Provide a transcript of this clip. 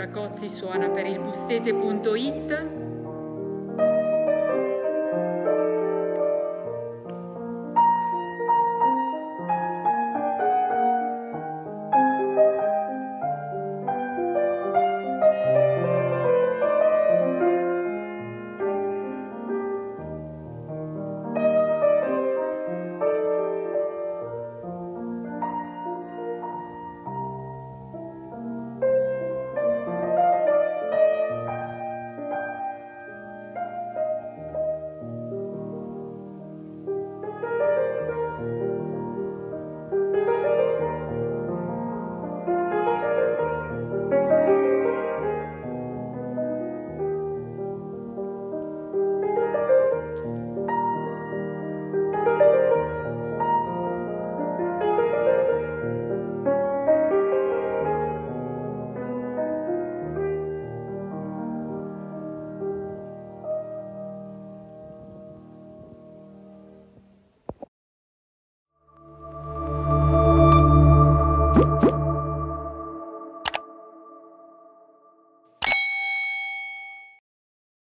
Luca Cozzi suona per il bustese.it